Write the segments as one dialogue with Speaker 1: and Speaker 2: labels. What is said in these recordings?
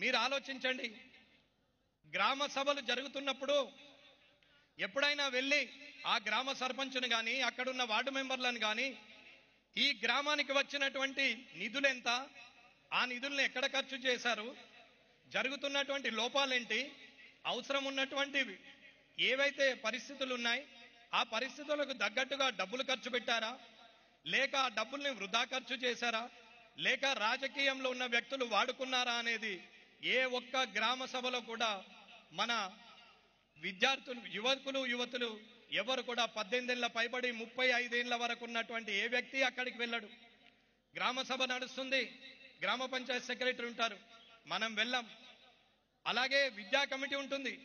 Speaker 1: మీరు ఆలోచించండి. గ్రామ సభలు జరుగుతున్నప్పుడు ఎప్పుడైనా వెళ్ళి ఆ గ్రామ సర్పంచ్ను కానీ అక్కడున్న వార్డు మెంబర్లను కానీ ఈ గ్రామానికి వచ్చినటువంటి నిధులు ఎంత ఆ నిధుల్ని ఎక్కడ ఖర్చు చేశారు జరుగుతున్నటువంటి లోపాలేంటి అవసరం ఉన్నటువంటి ఏవైతే పరిస్థితులు ఉన్నాయి ఆ పరిస్థితులకు తగ్గట్టుగా డబ్బులు ఖర్చు పెట్టారా? లేక ఆ డబ్బుల్ని వృధా ఖర్చు చేశారా? లేక రాజకీయంలో ఉన్న వ్యక్తులు వాడుకున్నారా అనేది ఏ ఒక్క గ్రామ సభలో కూడా మన విద్యార్థులు యువకులు యువతులు ఎవరు కూడా పద్దెనిమిదేళ్ళ పైబడి ముప్పై ఐదేళ్ళ వరకు ఉన్నటువంటి ఏ వ్యక్తి అక్కడికి వెళ్ళడు. గ్రామ సభ నడుస్తుంది గ్రామ పంచాయత్ సెక్రటరీ ఉంటారు మనం వెళ్ళాం. అలాగే విద్యా కమిటీ ఉంటుంది.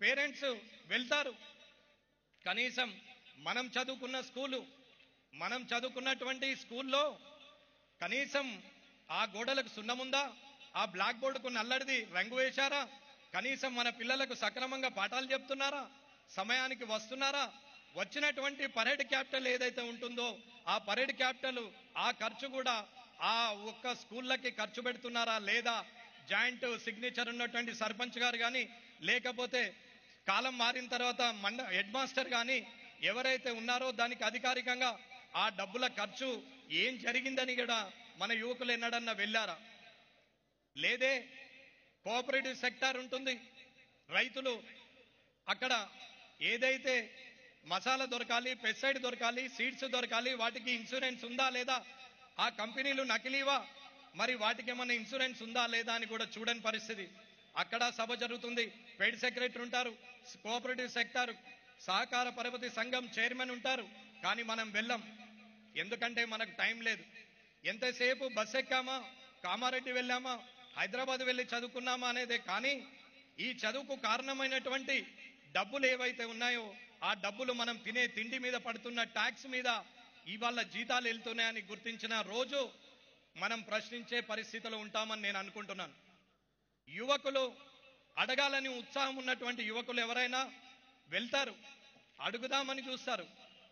Speaker 1: పేరెంట్స్ వెళ్తారు. కనీసం మనం చదువుకున్న స్కూలు మనం చదువుకున్నటువంటి స్కూల్లో కనీసం ఆ గోడలకు సున్నముందా? ఆ బ్లాక్ బోర్డుకు నల్లడిది రంగు వేశారా? కనీసం మన పిల్లలకు సక్రమంగా పాఠాలు చెప్తున్నారా? సమయానికి వస్తున్నారా? వచ్చినటువంటి పరేడ్ క్యాపిటల్ ఏదైతే ఉంటుందో ఆ పరేడ్ క్యాపిటల్ ఆ ఖర్చు కూడా ఆ ఒక్క స్కూళ్ళకి ఖర్చు పెడుతున్నారా లేదా? జాయింట్ సిగ్నేచర్ ఉన్నటువంటి సర్పంచ్ గారు కానీ లేకపోతే కాలం మారిన తర్వాత మండ హెడ్ మాస్టర్ కానీ ఎవరైతే ఉన్నారో దానికి అధికారికంగా ఆ డబ్బుల ఖర్చు ఏం జరిగిందని కూడా మన యువకులు ఎన్నడన్నా వెళ్ళారా? లేదే కోఆపరేటివ్ సెక్టార్ ఉంటుంది. రైతులు అక్కడ ఏదైతే మసాలా దొరకాలి పెస్టిసైడ్ దొరకాలి సీడ్స్ దొరకాలి వాటికి ఇన్సూరెన్స్ ఉందా లేదా ఆ కంపెనీలు నకిలీవా? మరి వాటికి ఏమైనా ఇన్సూరెన్స్ ఉందా లేదా అని కూడా చూడని పరిస్థితి. అక్కడ సభ జరుగుతుంది. పెయిడ్ సెక్రటరీ ఉంటారు కోఆపరేటివ్ సెక్టార్ సహకార పరపతి సంఘం చైర్మన్ ఉంటారు కానీ మనం వెళ్ళం. ఎందుకంటే మనకు టైం లేదు. ఎంతసేపు బస్ ఎక్కామా? కామారెడ్డి వెళ్ళామా? హైదరాబాద్ వెళ్ళి చదువుకున్నామా అనేదే కానీ ఈ చదువుకు కారణమైనటువంటి డబ్బులు ఏవైతే ఉన్నాయో ఆ డబ్బులు మనం తినే తిండి మీద పడుతున్న ట్యాక్స్ మీద ఇవాళ జీతాలు వెళ్తున్నాయని గుర్తించిన రోజు మనం ప్రశ్నించే పరిస్థితిలో ఉంటామని నేను అనుకుంటున్నాను. యువకులు అడగాలని ఉత్సాహం ఉన్నటువంటి యువకులు ఎవరైనా వెళ్తారు అడుగుదామని చూస్తారు.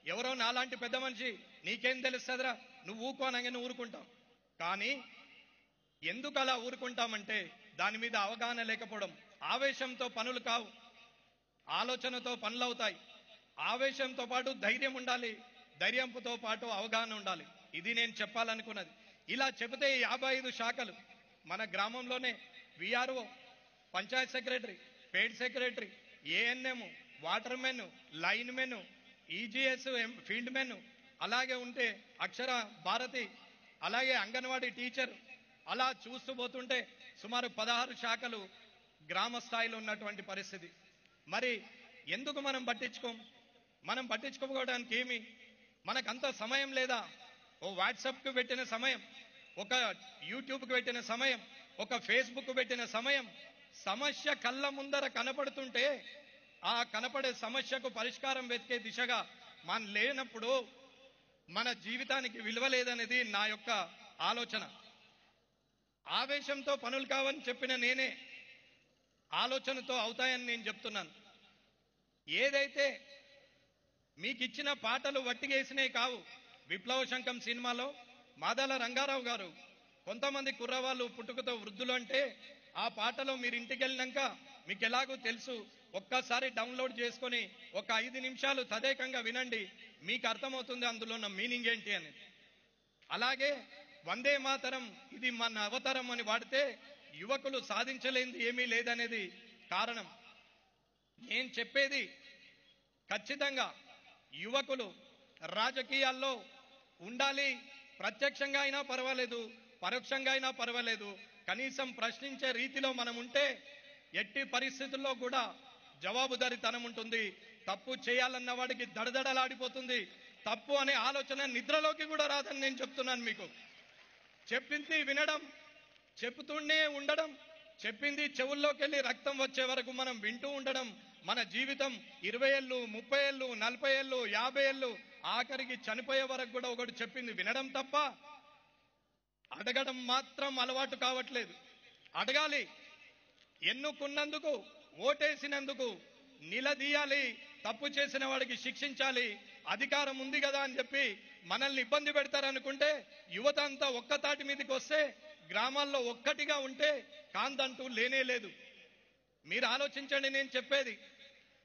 Speaker 1: ఎవరో నాలాంటి పెద్ద మనిషి నీకేం తెలుస్తుందిరా? నువ్వు ఊకోనగానే ఊరుకుంటాం. కానీ ఎందుకు అలా ఊరుకుంటామంటే దాని మీద అవగాహన లేకపోవడం. ఆవేశంతో పనులు కావు. ఆలోచనతో పనులు అవుతాయి ఆవేశంతో పాటు ధైర్యం ఉండాలి. ధైర్యంతో పాటు అవగాహన ఉండాలి. ఇది నేను చెప్పాలనుకున్నది. ఇలా చెబితే యాభై ఐదు శాఖలు మన గ్రామంలోనే VRO panchayat secretary paid secretary ANM water men line men EGS field men అలాగే ఉంటే అక్షర భారతి అలాగే అంగన్వాడీ టీచర్ అలా చూస్తూ పోతుంటే సుమారు పదహారు శాఖలు గ్రామ స్థాయిలో ఉన్నటువంటి పరిస్థితి. మరి ఎందుకు మనం పట్టించుకోం? మనం పట్టించుకోకపోవడానికి ఏమి? మనకంత సమయం లేదా? ఓ వాట్సాప్కి పెట్టిన సమయం ఒక యూట్యూబ్కి పెట్టిన సమయం ఒక ఫేస్బుక్ పెట్టిన సమయం సమస్య కళ్ళ ముందర కనపడుతుంటే ఆ కనపడే సమస్యకు పరిష్కారం వెతికే దిశగా మనం లేనప్పుడు మన జీవితానికి విలువ లేదనేది నా యొక్క ఆలోచన. ఆవేశంతో పనులు కావని చెప్పిన నేనే ఆలోచనతో అవుతాయని నేను చెప్తున్నాను. ఏదైతే మీకు ఇచ్చిన పాటలు వట్టిగేసినే కావు. విప్లవ శంఖం సినిమాలో మాదాల రంగారావు గారు కొంతమంది కుర్రవాళ్ళు పుట్టుకతో వృద్ధులు అంటే ఆ పాటలో మీరు ఇంటికి వెళ్ళినాక మీకు ఎలాగో తెలుసు. ఒక్కసారి డౌన్లోడ్ చేసుకొని ఒక ఐదు నిమిషాలు తదేకంగా వినండి. మీకు అర్థమవుతుంది అందులో ఉన్న మీనింగ్ ఏంటి అని అలాగే వందే మాతరం ఇది మన అవతరం అని వాడితే యువకులు సాధించలేనిది ఏమీ లేదనేది కారణం. నేను చెప్పేది ఖచ్చితంగా యువకులు రాజకీయాల్లో ఉండాలి ప్రత్యక్షంగా అయినా పర్వాలేదు పరోక్షంగా అయినా పర్వాలేదు. కనీసం ప్రశ్నించే రీతిలో మనం ఉంటే ఎట్టి పరిస్థితుల్లో కూడా జవాబుదారీతనం ఉంటుంది. తప్పు చేయాలన్న వాడికి దడదడలాడిపోతుంది. తప్పు అనే ఆలోచన నిద్రలోకి కూడా రాదని నేను చెప్తున్నాను మీకు. చెప్పింది వినడం చెప్తూనే ఉండడం చెప్పింది చెవుల్లోకి వెళ్ళి రక్తం వచ్చే వరకు మనం వింటూ ఉండడం మన జీవితం ఇరవై ఏళ్ళు ముప్పై ఏళ్ళు నలభై ఏళ్ళు యాభై ఏళ్ళు ఆఖరికి చనిపోయే వరకు కూడా ఒకటి చెప్పింది వినడం తప్ప అడగడం మాత్రం అలవాటు కావట్లేదు. అడగాలి. ఎన్నుకున్నందుకు ఓటేసినందుకు నిలదీయాలి. తప్పు చేసిన వాడికి శిక్షించాలి. అధికారం ఉంది కదా అని చెప్పి మనల్ని ఇబ్బంది పెడతారనుకుంటే యువత అంతా ఒక్కతాటి మీదకి వస్తే గ్రామాల్లో ఒక్కటిగా ఉంటే కాందంటూ లేనే లేదు. మీరు ఆలోచించండి నేను చెప్పేది.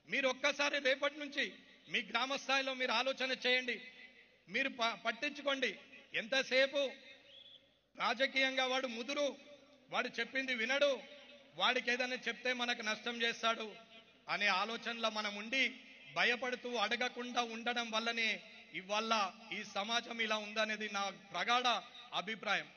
Speaker 1: మీరు ఒక్కసారి రేపటి నుంచి మీ గ్రామ స్థాయిలో మీరు ఆలోచన చేయండి. మీరు ప- పట్టించుకోండి. ఎంతసేపు రాజకీయంగా వాడు ముదురు వాడు చెప్పింది వినడు వాడికి ఏదైనా చెప్తే మనకు నష్టం చేస్తాడు అనే ఆలోచనలో మనం ఉండి భయపడుతూ అడగకుండా ఉండడం వల్లనే ఇవాళ ఈ సమాజం ఇలా ఉందనేది నా ప్రగాఢ అభిప్రాయం.